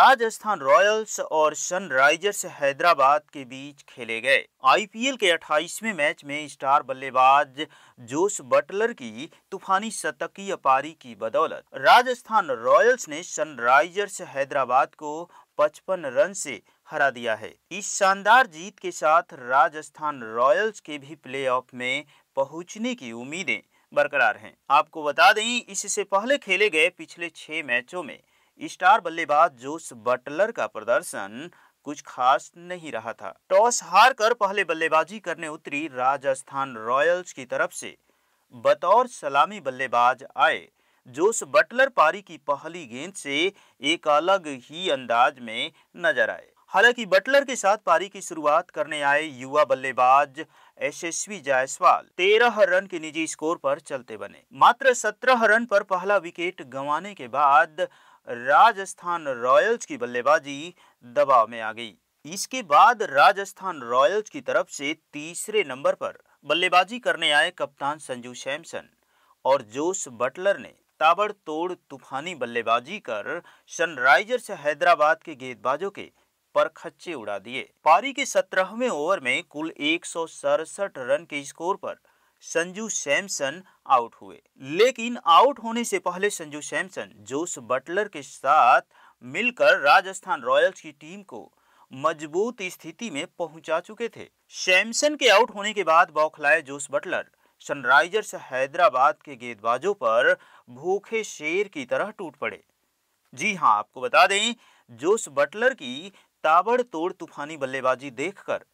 Rajasthan Royals और Sunrisers Hyderabad के बीच खेले गए। आईपीएल के 28वें मैच में स्टार बल्लेबाज जोस बटलर की तूफानी शतकीय पारी की बदौलत। राजस्थान रॉयल्स ने सनराइजर्स हैदराबाद को 55 रन से हरा दिया है। इस शानदार जीत के साथ राजस्थान रॉयल्स के भी प्लेऑफ में पहुँचने की उम्मीदें बरकरार हैं। आपको बता दें, इससे पहले खेले गए पिछले छह मैचों में स्टार बल्लेबाज जोस बटलर का प्रदर्शन कुछ खास नहीं रहा था। टॉस हार कर पहले बल्लेबाजी करने उतरी राजस्थान रॉयल्स की तरफ़ से। बतौर सलामी बल्लेबाज आए। जोस बटलर पारी की पहली गेंद से एक अलग ही अंदाज में नज़र आए। हालाँकि बटलर के साथ पारी की शुरुआत करने आए युवा बल्लेबाज यशस्वी जायसवाल। तेरह रन के निजी स्कोर पर चलते बने। मात्र सत्रह रन पर पहला विकेट गंवाने के बाद राजस्थान रॉयल्स की बल्लेबाजी दबाव में आ गई। इसके बाद राजस्थान रॉयल्स की तरफ़ से तीसरे नंबर पर बल्लेबाजी करने आए कप्तान संजू सैमसन और जोश बटलर ने ताबड़तोड़ तूफानी बल्लेबाजी कर सनराइजर्स हैदराबाद के गेंदबाजों के पर खच्चे उड़ा दिए। पारी के सत्रहवें ओवर में कुल एक सौ सड़सठ रन के स्कोर पर संजू सैमसन आउट हुए। लेकिन आउट होने से पहले संजू सैमसन जोस बटलर के साथ मिलकर राजस्थान रॉयल्स की टीम को मज़बूत स्थिति में पहुँचा चुके थे। सैमसन के आउट होने के बाद बौखलाए जोश बटलर। सनराइजर्स हैदराबाद के गेंदबाजों पर भूखे शेर की तरह टूट पड़े। जी हाँ आपको बता दें, जोश बटलर की ताबड़तोड़ तूफानी बल्लेबाजी देखकर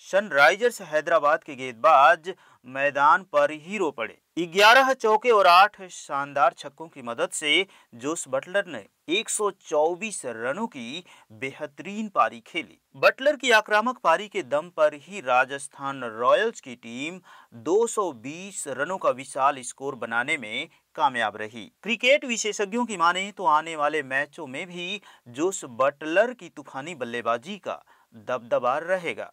सनराइजर्स हैदराबाद के गेंदबाज मैदान पर ही रो पड़े। ग्यारह चौके और आठ शानदार छक्कों की मदद से जोस बटलर ने 124 रनों की बेहतरीन पारी खेली। बटलर की आक्रामक पारी के दम पर ही राजस्थान रॉयल्स की टीम 220 रनों का विशाल स्कोर बनाने में कामयाब रही। क्रिकेट विशेषज्ञों की माने तो आने वाले मैचों में भी जोस बटलर की तूफानी बल्लेबाजी का दबदबा रहेगा।